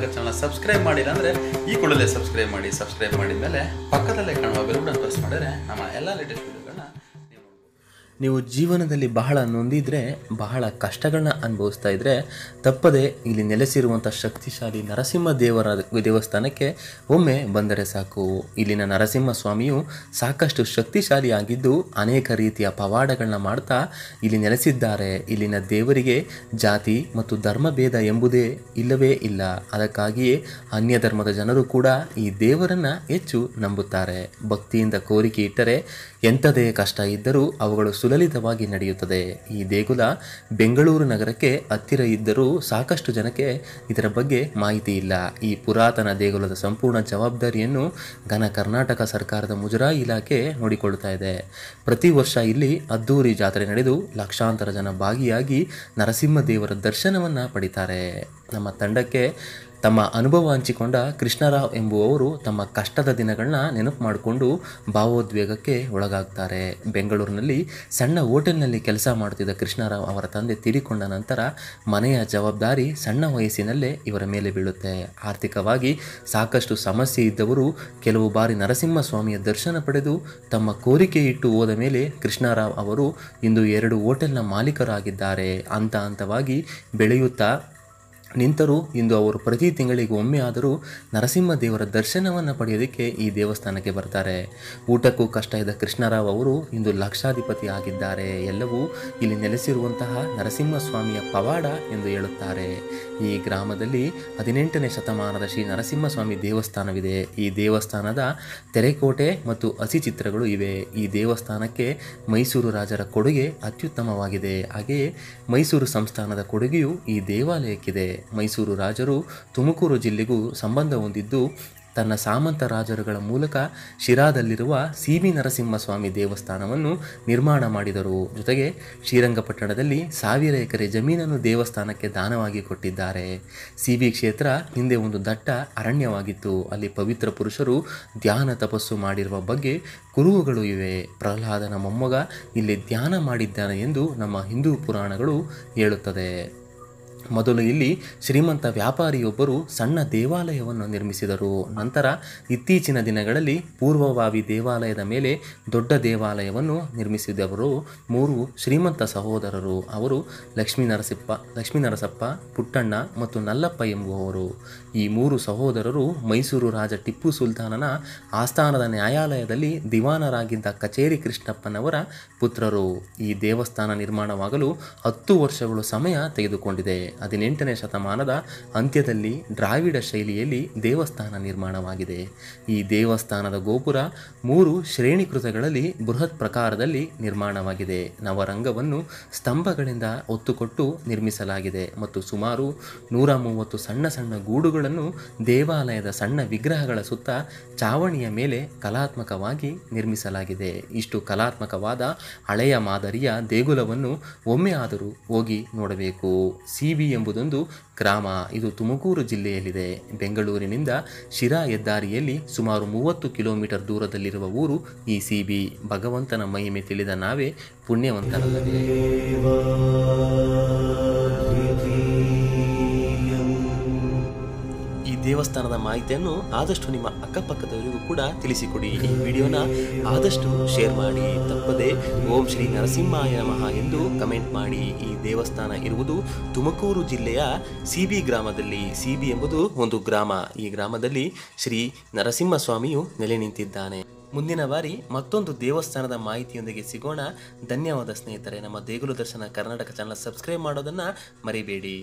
Karnataka channel subscribe ಮಾಡಿಲ್ಲ ಅಂದರೆ ಈ ಕೂಡಲೇ ಸಬ್ಸ್ಕ್ರೈಬ್ ಮಾಡಿ, ಸಬ್ಸ್ಕ್ರೈಬ್ ಮಾಡಿದ ಮೇಲೆ ಪಕ್ಕದಲ್ಲೇ ಕಾಣುವ ಬೆಲ್ ಬಟನ್ ಪ್ರೆಸ್ ಮಾಡಿದ್ರೆ ನಮ್ಮ ಎಲ್ಲ ಲೇಟೆಸ್ಟ್ ವಿಡಿಯೋಗಳನ್ನ. ನೀವು ಜೀವನದಲ್ಲಿ ಬಹಳ ನೊಂದಿದ್ರೆ, ಬಹಳ ಕಷ್ಟಗಳನ್ನ ಅನುಭವಿಸ್ತಾ ಇದ್ರೆ, ತಪ್ಪದೆ ಇಲ್ಲಿ ನೆಲೆಸಿರುವಂಥ ಶಕ್ತಿಶಾಲಿ ನರಸಿಂಹ ದೇವರ ದೇವಸ್ಥಾನಕ್ಕೆ ಒಮ್ಮೆ ಬಂದರೆ ಸಾಕು. ಇಲ್ಲಿನ ನರಸಿಂಹ ಸ್ವಾಮಿಯು ಸಾಕಷ್ಟು ಶಕ್ತಿಶಾಲಿಯಾಗಿದ್ದು, ಅನೇಕ ರೀತಿಯ ಪವಾಡಗಳನ್ನ ಮಾಡ್ತಾ ಇಲ್ಲಿ ನೆಲೆಸಿದ್ದಾರೆ. ಇಲ್ಲಿನ ದೇವರಿಗೆ ಜಾತಿ ಮತ್ತು ಧರ್ಮ ಭೇದ ಎಂಬುದೇ ಇಲ್ಲವೇ ಇಲ್ಲ. ಅದಕ್ಕಾಗಿಯೇ ಅನ್ಯ ಧರ್ಮದ ಜನರು ಕೂಡ ಈ ದೇವರನ್ನ ಹೆಚ್ಚು ನಂಬುತ್ತಾರೆ. ಭಕ್ತಿಯಿಂದ ಕೋರಿಕೆ ಇಟ್ಟರೆ ಎಂಥದೇ ಕಷ್ಟ ಇದ್ದರೂ ಅವುಗಳು ಸುಲಲಿತವಾಗಿ ನಡೆಯುತ್ತದೆ. ಈ ದೇಗುಲ ಬೆಂಗಳೂರು ನಗರಕ್ಕೆ ಹತ್ತಿರ ಇದ್ದರೂ ಸಾಕಷ್ಟು ಜನಕ್ಕೆ ಇದರ ಬಗ್ಗೆ ಮಾಹಿತಿ ಇಲ್ಲ. ಈ ಪುರಾತನ ದೇಗುಲದ ಸಂಪೂರ್ಣ ಜವಾಬ್ದಾರಿಯನ್ನು ಘನ ಕರ್ನಾಟಕ ಸರ್ಕಾರದ ಮುಜರಾಯಿ ಇಲಾಖೆ ನೋಡಿಕೊಳ್ಳುತ್ತಾ ಇದೆ. ಪ್ರತಿ ವರ್ಷ ಇಲ್ಲಿ ಅದ್ದೂರಿ ಜಾತ್ರೆ ನಡೆದು ಲಕ್ಷಾಂತರ ಜನ ಭಾಗಿಯಾಗಿ ನರಸಿಂಹ ದೇವರ ದರ್ಶನವನ್ನು ಪಡಿತಾರೆ. ನಮ್ಮ ತಂಡಕ್ಕೆ ತಮ್ಮ ಅನುಭವ ಹಂಚಿಕೊಂಡ ಕೃಷ್ಣರಾವ್ ಎಂಬುವವರು ತಮ್ಮ ಕಷ್ಟದ ದಿನಗಳನ್ನ ನೆನಪು ಮಾಡಿಕೊಂಡು ಭಾವೋದ್ವೇಗಕ್ಕೆ ಒಳಗಾಗ್ತಾರೆ. ಬೆಂಗಳೂರಿನಲ್ಲಿ ಸಣ್ಣ ಹೋಟೆಲ್ನಲ್ಲಿ ಕೆಲಸ ಮಾಡುತ್ತಿದ್ದ ಕೃಷ್ಣರಾವ್ ಅವರ ತಂದೆ ತೀರಿಕೊಂಡ ನಂತರ ಮನೆಯ ಜವಾಬ್ದಾರಿ ಸಣ್ಣ ವಯಸ್ಸಿನಲ್ಲೇ ಇವರ ಮೇಲೆ ಬೀಳುತ್ತೆ. ಆರ್ಥಿಕವಾಗಿ ಸಾಕಷ್ಟು ಸಮಸ್ಯೆ ಇದ್ದವರು ಕೆಲವು ಬಾರಿ ನರಸಿಂಹಸ್ವಾಮಿಯ ದರ್ಶನ ಪಡೆದು ತಮ್ಮ ಕೋರಿಕೆ ಇಟ್ಟು ಹೋದ ಮೇಲೆ ಕೃಷ್ಣರಾವ್ ಅವರು ಇಂದು ಎರಡು ಹೋಟೆಲ್ನ ಮಾಲೀಕರಾಗಿದ್ದಾರೆ. ಹಂತ ಹಂತವಾಗಿ ಬೆಳೆಯುತ್ತಾ ನಿಂತರೂ ಇಂದು ಅವರು ಪ್ರತಿ ತಿಂಗಳಿಗೆ ಒಮ್ಮೆ ಆದರೂ ನರಸಿಂಹ ದೇವರ ದರ್ಶನವನ್ನು ಪಡೆಯೋದಕ್ಕೆ ಈ ದೇವಸ್ಥಾನಕ್ಕೆ ಬರ್ತಾರೆ. ಊಟಕ್ಕೂ ಕಷ್ಟ ಇದ್ದ ಕೃಷ್ಣರಾವ್ ಅವರು ಇಂದು ಲಕ್ಷಾಧಿಪತಿ ಆಗಿದ್ದಾರೆ. ಎಲ್ಲವೂ ಇಲ್ಲಿ ನೆಲೆಸಿರುವಂತಹ ನರಸಿಂಹ ಸ್ವಾಮಿಯ ಪವಾಡ ಎಂದು ಹೇಳುತ್ತಾರೆ. ಈ ಗ್ರಾಮದಲ್ಲಿ ಹದಿನೆಂಟನೇ ಶತಮಾನದ ಶ್ರೀ ನರಸಿಂಹಸ್ವಾಮಿ ದೇವಸ್ಥಾನವಿದೆ. ಈ ದೇವಸ್ಥಾನದ ತೆರೆಕೋಟೆ ಮತ್ತು ಹಸಿ ಚಿತ್ರಗಳು ಇವೆ. ಈ ದೇವಸ್ಥಾನಕ್ಕೆ ಮೈಸೂರು ರಾಜರ ಕೊಡುಗೆ ಅತ್ಯುತ್ತಮವಾಗಿದೆ. ಹಾಗೆಯೇ ಮೈಸೂರು ಸಂಸ್ಥಾನದ ಕೊಡುಗೆಯು ಈ ದೇವಾಲಯಕ್ಕಿದೆ. ಮೈಸೂರು ರಾಜರು ತುಮಕೂರು ಜಿಲ್ಲೆಗೂ ಸಂಬಂಧ ಹೊಂದಿದ್ದು ತನ್ನ ಸಾಮಂತ ರಾಜರುಗಳ ಮೂಲಕ ಶಿರಾದಲ್ಲಿರುವ ಸಿ ಬಿ ನರಸಿಂಹಸ್ವಾಮಿ ದೇವಸ್ಥಾನವನ್ನು ನಿರ್ಮಾಣ ಮಾಡಿದರು. ಜೊತೆಗೆ ಶ್ರೀರಂಗಪಟ್ಟಣದಲ್ಲಿ ಸಾವಿರ ಎಕರೆ ಜಮೀನನ್ನು ದೇವಸ್ಥಾನಕ್ಕೆ ದಾನವಾಗಿ ಕೊಟ್ಟಿದ್ದಾರೆ. ಸಿ ಬಿ ಕ್ಷೇತ್ರ ಹಿಂದೆ ಒಂದು ದಟ್ಟ ಅರಣ್ಯವಾಗಿತ್ತು. ಅಲ್ಲಿ ಪವಿತ್ರ ಪುರುಷರು ಧ್ಯಾನ ತಪಸ್ಸು ಮಾಡಿರುವ ಬಗ್ಗೆ ಕುರುಹುಗಳು ಇವೆ. ಪ್ರಹ್ಲಾದನ ಮೊಮ್ಮಗ ಇಲ್ಲಿ ಧ್ಯಾನ ಮಾಡಿದ್ದಾನೆ ಎಂದು ನಮ್ಮ ಹಿಂದೂ ಪುರಾಣಗಳು ಹೇಳುತ್ತದೆ. ಮೊದಲು ಇಲ್ಲಿ ಶ್ರೀಮಂತ ವ್ಯಾಪಾರಿಯೊಬ್ಬರು ಸಣ್ಣ ದೇವಾಲಯವನ್ನು ನಿರ್ಮಿಸಿದರು. ನಂತರ ಇತ್ತೀಚಿನ ದಿನಗಳಲ್ಲಿ ಪೂರ್ವಭಾವಿ ದೇವಾಲಯದ ಮೇಲೆ ದೊಡ್ಡ ದೇವಾಲಯವನ್ನು ನಿರ್ಮಿಸಿದವರು ಮೂರು ಶ್ರೀಮಂತ ಸಹೋದರರು. ಅವರು ಲಕ್ಷ್ಮೀ ನರಸಿಪ್ಪ ಲಕ್ಷ್ಮೀ ನರಸಪ್ಪ ಪುಟ್ಟಣ್ಣ ಮತ್ತು ನಲ್ಲಪ್ಪ ಎಂಬುವವರು. ಈ ಮೂರು ಸಹೋದರರು ಮೈಸೂರು ರಾಜ ಟಿಪ್ಪು ಸುಲ್ತಾನನ ಆಸ್ಥಾನದ ನ್ಯಾಯಾಲಯದಲ್ಲಿ ದಿವಾನರಾಗಿದ್ದ ಕಚೇರಿ ಕೃಷ್ಣಪ್ಪನವರ ಪುತ್ರರು. ಈ ದೇವಸ್ಥಾನ ನಿರ್ಮಾಣವಾಗಲು ಹತ್ತು ವರ್ಷಗಳು ಸಮಯ ತೆಗೆದುಕೊಂಡಿದೆ. ಹದಿನೆಂಟನೇ ಶತಮಾನದ ಅಂತ್ಯದಲ್ಲಿ ದ್ರಾವಿಡ ಶೈಲಿಯಲ್ಲಿ ದೇವಸ್ಥಾನ ನಿರ್ಮಾಣವಾಗಿದೆ. ಈ ದೇವಸ್ಥಾನದ ಗೋಪುರ ಮೂರು ಶ್ರೇಣೀಕೃತಗಳಲ್ಲಿ ಬೃಹತ್ ಪ್ರಕಾರದಲ್ಲಿ ನಿರ್ಮಾಣವಾಗಿದೆ. ನವರಂಗವನ್ನು ಸ್ತಂಭಗಳಿಂದ ಒತ್ತುಕೊಟ್ಟು ನಿರ್ಮಿಸಲಾಗಿದೆ ಮತ್ತು ಸುಮಾರು ನೂರ ಮೂವತ್ತು ಸಣ್ಣ ಸಣ್ಣ ಗೂಡುಗಳನ್ನು ದೇವಾಲಯದ ಸಣ್ಣ ವಿಗ್ರಹಗಳ ಸುತ್ತ ಚಾವಣಿಯ ಮೇಲೆ ಕಲಾತ್ಮಕವಾಗಿ ನಿರ್ಮಿಸಲಾಗಿದೆ. ಇಷ್ಟು ಕಲಾತ್ಮಕವಾದ ಹಳೆಯ ಮಾದರಿಯ ದೇಗುಲವನ್ನು ಒಮ್ಮೆ ಆದರೂ ಹೋಗಿ ನೋಡಬೇಕು. ಸಿ ಬಿ ಎಂಬುದೊಂದು ಗ್ರಾಮ. ಇದು ತುಮಕೂರು ಜಿಲ್ಲೆಯಲ್ಲಿದೆ. ಬೆಂಗಳೂರಿನಿಂದ ಶಿರಾ ಹೆದ್ದಾರಿಯಲ್ಲಿ ಸುಮಾರು ಮೂವತ್ತು ಕಿಲೋಮೀಟರ್ ದೂರದಲ್ಲಿರುವ ಊರು ಈ ಸಿಬಿ ಭಗವಂತನ ಮಹಿಮೆ ತಿಳಿದ ನಾವೇ ಪುಣ್ಯವಂತರಲ್ಲವೇ ದೇವಸ್ಥಾನದ ಮಾಹಿತಿಯನ್ನು ಆದಷ್ಟು ನಿಮ್ಮ ಅಕ್ಕಪಕ್ಕದವರಿಗೂ ಕೂಡ ತಿಳಿಸಿಕೊಡಿ. ಈ ವಿಡಿಯೋನ ಆದಷ್ಟು ಶೇರ್ ಮಾಡಿ. ತಪ್ಪದೆ ಓಂ ಶ್ರೀ ನರಸಿಂಹಾಯ ನಮಃ ಎಂದು ಕಮೆಂಟ್ ಮಾಡಿ. ಈ ದೇವಸ್ಥಾನ ಇರುವುದು ತುಮಕೂರು ಜಿಲ್ಲೆಯ ಸಿಬಿ ಗ್ರಾಮದಲ್ಲಿ. ಸಿಬಿ ಎಂಬುದು ಒಂದು ಗ್ರಾಮ. ಈ ಗ್ರಾಮದಲ್ಲಿ ಶ್ರೀ ನರಸಿಂಹ ಸ್ವಾಮಿಯು ನೆಲೆ ನಿಂತಿದ್ದಾನೆ. ಮುಂದಿನ ಬಾರಿ ಮತ್ತೊಂದು ದೇವಸ್ಥಾನದ ಮಾಹಿತಿಯೊಂದಿಗೆ ಸಿಗೋಣ. ಧನ್ಯವಾದ ಸ್ನೇಹಿತರೆ. ನಮ್ಮ ದೇಗುಲ ದರ್ಶನ ಕರ್ನಾಟಕ ಚಾನಲ್ ಸಬ್ಸ್ಕ್ರೈಬ್ ಮಾಡೋದನ್ನು ಮರಿಬೇಡಿ.